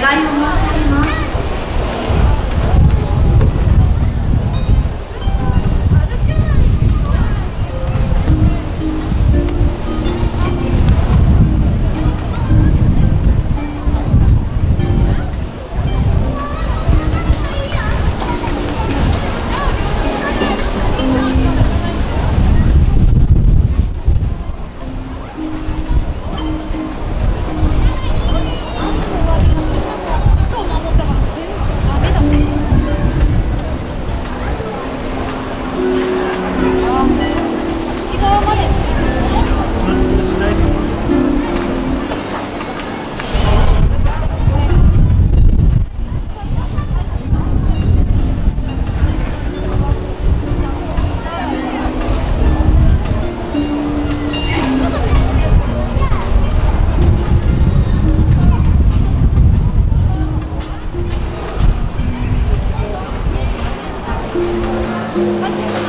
願いを申し上げ Okay.